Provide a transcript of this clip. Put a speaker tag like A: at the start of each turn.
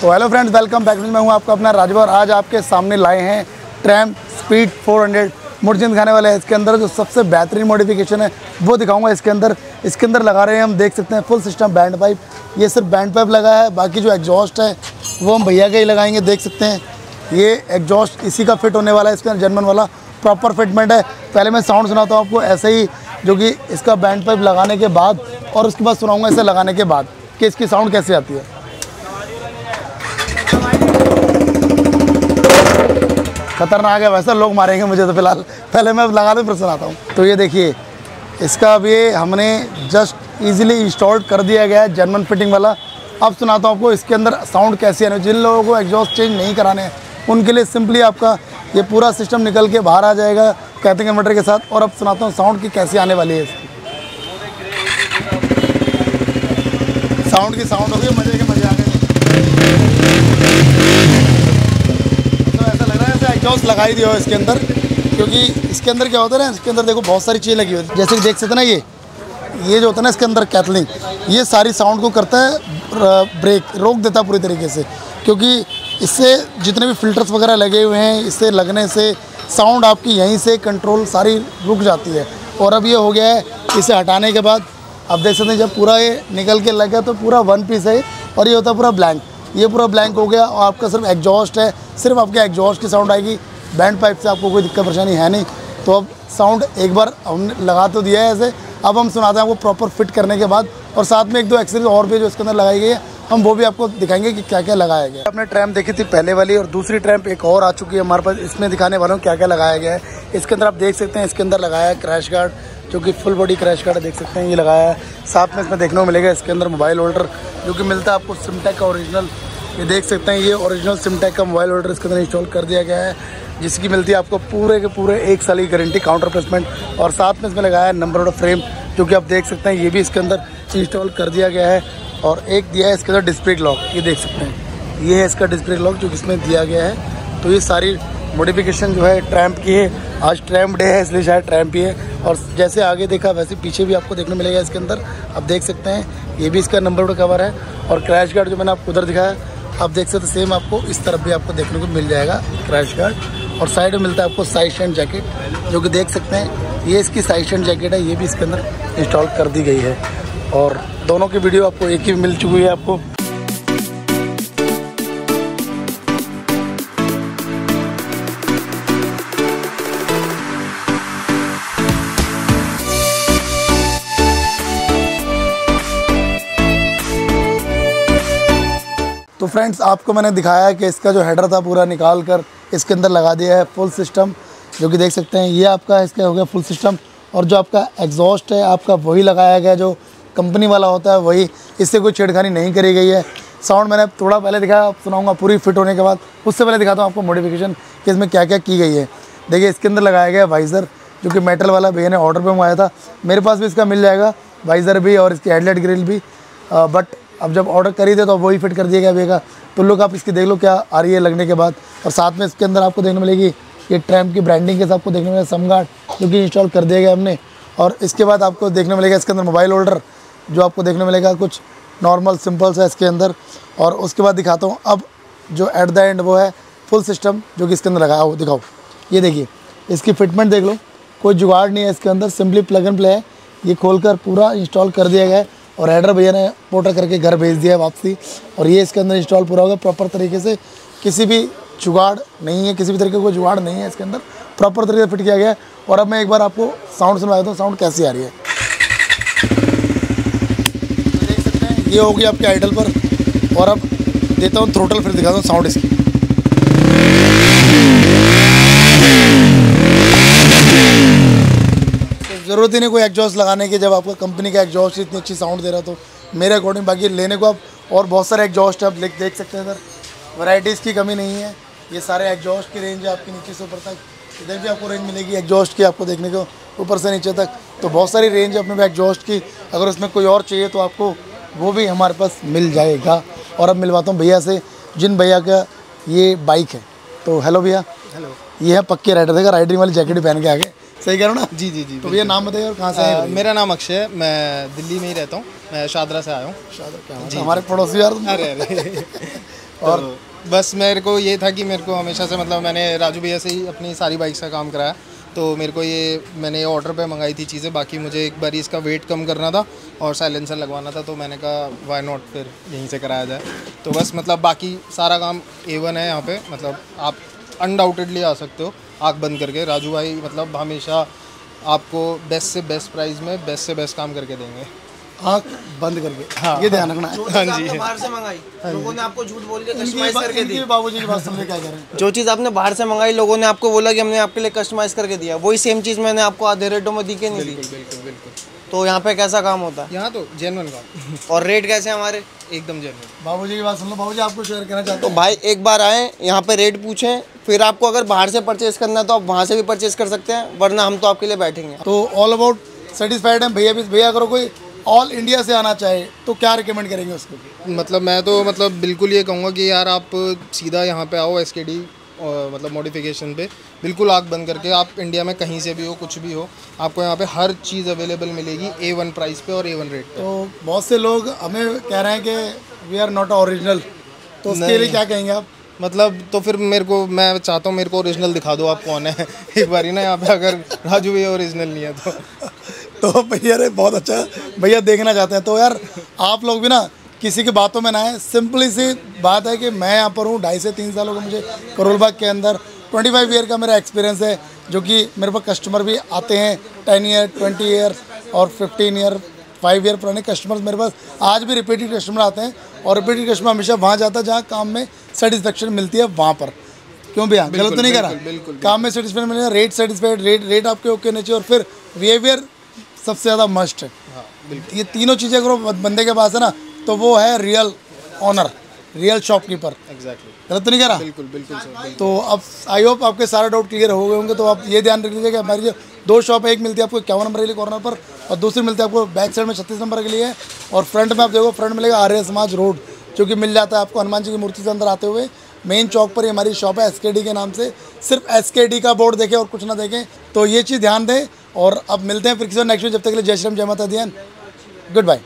A: तो hello friends welcome back मैं हूँ आपका अपना राजभर आज आपके सामने लाए हैं ट्रैम स्पीड 400 मुर्जिन दिखाने वाले हैं इसके अंदर जो सबसे बेहतरीन मॉडिफिकेशन है, वो दिखाऊँगा इसके अंदर। इसके अंदर लगा रहे हैं हम, देख सकते हैं फुल सिस्टम बैंड पाइप ये सिर्फ़ बैंड पाइप लगा है, बाकी जो एग्जॉस्ट है, वो हम भैया का ही लगाएँगे, देख सकते हैं। ये एग्जॉस्ट इसी का फिट होने वाला है, इसके अंदर जर्मन वाला प्रॉपर फिटमेंट है। पहले मैं साउंड सुनाता हूँ आपको, ऐसे ही जो कि इसका बैंड पाइप लगाने के बाद, और उसके बाद सुनाऊँगा इसे लगाने के बाद कि इसकी साउंड कैसे आती है। खतरनाक है, वैसे लोग मारेंगे मुझे तो फ़िलहाल। पहले मैं लगा दूँ, फिर सुनाता हूँ। तो ये देखिए, इसका अब ये हमने जस्ट इजीली इंस्टॉल कर दिया गया है जर्मन फिटिंग वाला। अब सुनाता हूँ आपको, इसके अंदर साउंड कैसे आने जिन लोगों को एग्जॉस्ट चेंज नहीं कराने हैं, उनके लिए सिंपली आपका ये पूरा सिस्टम निकल के बाहर आ जाएगा, कहते कैथिंग कन्वर्टर के साथ। और अब सुनाता हूँ साउंड की कैसी आने वाली है। इसकी साउंड की साउंड होगी मज़े के मज़े आ गए तो ऐसा लग रहा है दिया इसके अंदर, क्योंकि इसके अंदर क्या होता है ना, इसके अंदर देखो बहुत सारी चीज़ें लगी हुई है। जैसे कि देख सकते ना ये ये जो होता है ना इसके अंदर कैथलिंग ये सारी साउंड को करता है ब्रेक रोक देता है पूरी तरीके से। क्योंकि इससे जितने भी फिल्टर्स वगैरह लगे हुए हैं, इससे लगने से साउंड आपकी यहीं से कंट्रोल सारी रुक जाती है। और अब ये हो गया है, इसे हटाने के बाद, अब देख सकते हैं जब पूरा ये निकल के लग गया तो पूरा वन पीस है और ये होता है पूरा ब्लैंक ये पूरा ब्लैंक हो गया और आपका सिर्फ़ एग्जॉस्ट है। सिर्फ़ आपके एग्जॉस्ट की साउंड आएगी। बैंड पाइप से आपको कोई दिक्कत, परेशानी है नहीं। तो अब साउंड एक बार हमने लगा तो दिया है ऐसे। अब हम सुनाते हैं आपको प्रॉपर फिट करने के बाद। और साथ में एक दो एक्सरीज और भी जो इसके अंदर लगाई गई है। हम वो भी आपको दिखाएँगे कि क्या क्या लगाया गया है। आपने ट्रैम्प देखी थी पहले वाली और दूसरी ट्रैम्प एक और आ चुकी है हमारे पास। इसमें दिखाने वालों क्या क्या लगाया गया है। इसके अंदर आप देख सकते हैं, इसके अंदर लगाया है क्रैश गार्ड जो कि फुल बॉडी क्रैश गार्ड देख सकते हैं, ये लगाया है। साथ में इसमें देखने को मिलेगा इसके अंदर मोबाइल होल्डर जो कि मिलता है आपको सिमटेक का ओरिजिनल ये देख सकते हैं, ये ओरिजिनल सिमटेक का मोबाइल होल्डर इसके अंदर इंस्टॉल कर दिया गया है, जिसकी मिलती है आपको पूरे के पूरे एक साल की गारंटी काउंटर प्लेसमेंट और साथ में इसमें लगाया है नंबर ऑफ़ फ्रेम जो कि आप देख सकते हैं, ये भी इसके अंदर इंस्टॉल कर दिया गया है। और एक दिया है इसके अंदर डिस्प्ले लॉक ये देख सकते हैं। ये है इसका डिस्प्ले लॉक जो इसमें दिया गया है। तो ये सारी मॉडिफिकेशन जो है ट्रैम्प की है। आज ट्रैम्प डे है, इसलिए शायद ट्रैम्प ही है। और जैसे आगे देखा, वैसे पीछे भी आपको देखने मिलेगा इसके अंदर। आप देख सकते हैं, ये भी इसका नंबर प्लेट कवर है। और क्रैश गार्ड जो मैंने आपको उधर दिखाया, आप देख सकते सेम आपको इस तरफ़ भी आपको देखने को मिल जाएगा क्रैश गार्ड और साइड में मिलता है आपको साइड स्टैंड जैकेट जो कि देख सकते हैं, ये इसकी साइड स्टैंड जैकेट है, ये भी इसके अंदर इंस्टॉल कर दी गई है। और दोनों की वीडियो आपको एक ही मिल चुकी है आपको। फ्रेंड्स आपको मैंने दिखाया है कि इसका जो हेडर था पूरा निकाल कर इसके अंदर लगा दिया है फुल सिस्टम जो कि देख सकते हैं, ये आपका इसका हो गया फुल सिस्टम और जो आपका एग्जॉस्ट है, आपका वही लगाया गया, जो कंपनी वाला होता है, वही इससे कोई छेड़खानी नहीं करी गई है। साउंड मैंने थोड़ा पहले दिखाया आप सुनाऊँगा पूरी फिट होने के बाद। उससे पहले दिखाता हूँ आपको मॉडिफिकेशन कि इसमें क्या क्या की गई है। देखिए, इसके अंदर लगाया गया वाइज़र जो कि मेटल वाला भैया ने ऑर्डर पर मंगाया था। मेरे पास भी इसका मिल जाएगा वाइज़र भी और इसकी हेडलाइट ग्रिल भी। बट अब जब ऑर्डर करी थे तो अब वही फिट कर दिया गया का। तो लोग आप इसकी देख लो क्या आ रही है लगने के बाद। और साथ में इसके अंदर आपको देखने मिलेगी, ये ट्रैम्प की ब्रांडिंग के साथ आपको देखने मिलेगा समगार्ड जो कि इंस्टॉल कर दिया गया हमने। और इसके बाद आपको देखने मिलेगा इसके अंदर मोबाइल होल्डर जो आपको देखने मिलेगा कुछ नॉर्मल सिंपल सा इसके अंदर। और उसके बाद दिखाता हूँ, अब जो एट द एंड वो है फुल सिस्टम जो कि इसके अंदर लगाया हो दिखाओ। ये देखिए, इसकी फिटमेंट देख लो, कोई जुगाड़ नहीं है इसके अंदर सिंपली प्लग एंड प्ले है। ये खोलकर पूरा इंस्टॉल कर दिया गया है। और हेडर भैया ने पोटर करके घर भेज दिया है वापसी। और ये इसके अंदर इंस्टॉल पूरा होगा प्रॉपर तरीके से किसी भी जुगाड़ नहीं है, किसी भी तरीके का जुगाड़ नहीं है इसके अंदर। प्रॉपर तरीके से फिट किया गया है। और अब मैं एक बार आपको साउंड सुनवा देता हूँ साउंड कैसी आ रही है। देख सकते हैं, ये होगी आपके आइडल पर। और अब देता हूँ थ्रोटल फिर दिखाता हूँ साउंड इसकी। ज़रूरत ही नहीं कोई एग्जॉस्ट लगाने की। जब आपका कंपनी का एग्जॉस्ट इतनी अच्छी साउंड दे रहा तो मेरे अकॉर्डिंग बाकी लेने को आप और बहुत सारे एग्जॉस्ट आप देख सकते हैं सर। वैरायटीज़ की कमी नहीं है। ये सारे एग्जॉस्ट की रेंज है आपके नीचे से ऊपर तक इधर भी आपको रेंज मिलेगी एग्जॉस्ट की आपको देखने को ऊपर से नीचे तक। तो बहुत सारी रेंज है अपने एग्जॉस्ट की अगर उसमें कोई और चाहिए तो आपको वो भी हमारे पास मिल जाएगा। और अब मिलवाता हूँ भैया से जिन भैया का ये बाइक है। तो हेलो भैया।
B: हेलो
A: ये है पक्के राइडर देखा राइडरिंग वाली जैकेट पहन के आगे। सही कह रहा हूँ ना?
B: जी जी जी
A: तो भैया नाम बताइए और कहाँ से
B: आ, मेरा नाम अक्षय है मैं दिल्ली में ही रहता हूँ मैं शादरा से आया हूँ।
A: शादर क्या बात हमारे पड़ोसी यार
B: अरे अरे। और बस मेरे को ये था कि मेरे को हमेशा से मतलब मैंने राजू भैया से ही अपनी सारी बाइक्स का काम कराया तो मेरे को ये मैंने ऑर्डर पे मंगाई थी चीज़ें बाकी मुझे एक बार इसका वेट कम करना था और साइलेंसर लगवाना था तो मैंने कहा वाई नॉट फिर यहीं से कराया जाए। तो बस मतलब बाकी सारा काम ए वन है यहाँ पे मतलब आप अनडाउटेडली आ सकते हो। आँख बंद करके राजू भाई मतलब हमेशा आपको बेस्ट से बेस्ट प्राइस में बेस्ट से बेस्ट काम करके देंगे।
A: आँख बंद करके। हाँ। ये ध्यान रखना। है
B: हाँ जी।
C: बाहर से मंगाई लोगों ने आपको झूठ बोल के कस्टमाइज करके दी।
A: बाबूजी की बात समझे क्या हैं
C: जो चीज़ आपने बाहर से मंगाई लोगों ने आपको बोला कि हमने आपके लिए कस्टमाइज करके दिया। वही सेम चीज़ मैंने आपको आधे रेटों में दी के नहीं दी?
B: बिल्कुल बिल्कुल बिल्कुल।
C: तो यहाँ पे कैसा काम होता? है
B: यहाँ तो जेनवन काम।
C: और रेट कैसे हैं हमारे?
B: एकदम जेनवन
A: बाबूजी की बात सुन लो बाबूजी आपको शेयर करना चाहते
C: तो भाई एक बार आए यहाँ पे रेट पूछें फिर आपको अगर बाहर से परचेज करना है तो आप वहाँ से भी परचेज कर सकते हैं वरना हम तो आपके लिए बैठेंगे।
A: तो ऑल अबाउट सेटिस्फाइड हैं। भैया भैया अगर कोई ऑल इंडिया से आना चाहे तो क्या रिकमेंड करेंगे उसको?
B: मतलब मैं तो मतलब बिल्कुल ये कहूँगा कि यार आप सीधा यहाँ पे आओ एस के डी मतलब मॉडिफिकेशन पे। बिल्कुल आग बंद करके आप इंडिया में कहीं से भी हो कुछ भी हो आपको यहाँ पे हर चीज़ अवेलेबल मिलेगी ए वन प्राइस पे और ए वन रेट पे।
A: तो बहुत से लोग हमें कह रहे हैं कि वी आर नॉट ओरिजिनल तो उसके लिए क्या कहेंगे आप?
B: मतलब तो फिर मेरे को, मैं चाहता हूँ मेरे को ओरिजिनल दिखा दो, आप कौन है? एक बार ही ना यहाँ पे अगर राजू भैया ओरिजिनल नहीं है तो।
A: तो भैया रे, बहुत अच्छा। भैया देखना चाहते हैं। तो यार, आप लोग भी ना किसी की बातों में ना आए। सिंपली सी बात है कि मैं यहाँ पर हूँ, ढाई से तीन सालों का मुझे करोल बाग के अंदर ट्वेंटी फाइव ईयर का मेरा एक्सपीरियंस है, जो कि मेरे पास कस्टमर भी आते हैं टेन ईयर ट्वेंटी ईयर और फिफ्टीन ईयर फाइव ईयर पुराने कस्टमर्स मेरे पास। आज भी रिपीटेड कस्टमर आते हैं और रिपीटेड कस्टमर हमेशा वहाँ जाता है, जहाँ काम में सेटिस्फेक्शन मिलती है वहाँ पर। क्यों भैया? गलत तो नहीं करा? काम में सेटिस्फाइड मिलेगा रेट सेटिस्फाइड रेट रेट आपके ओके नीचे और फिर बिहेवियर सबसे ज़्यादा मस्ट है। ये तीनों चीज़ें अगर बंदे के पास है ना तो वो है real owner real shopkeeper
B: exactly
A: गलत तो नहीं करा?
B: बिल्कुल बिल्कुल सर बिल्कुल।
A: तो अब आई होप आपके सारे डाउट क्लियर हो गए होंगे तो आप ये ध्यान रख लीजिए कि हमारी जो दो शॉप है एक मिलती है आपको इक्यावन नंबर के लिए कॉर्नर पर और दूसरी मिलती है आपको बैक साइड में छत्तीस नंबर के लिए। और फ्रंट में आप देखो फ्रंट मिलेगा आर्य समाज रोड। जो कि मिल जाता है आपको हनुमान जी की मूर्ति से अंदर आते हुए। मेन चौक पर ही हमारी शॉप है एस के नाम से। सिर्फ़ एस का बोर्ड देखें और कुछ ना देखें तो ये चीज़ ध्यान दें और अब मिलते हैं फिर किसी नेक्स्ट जब तक के लिए जय श्री जय माता दी गुड बाय।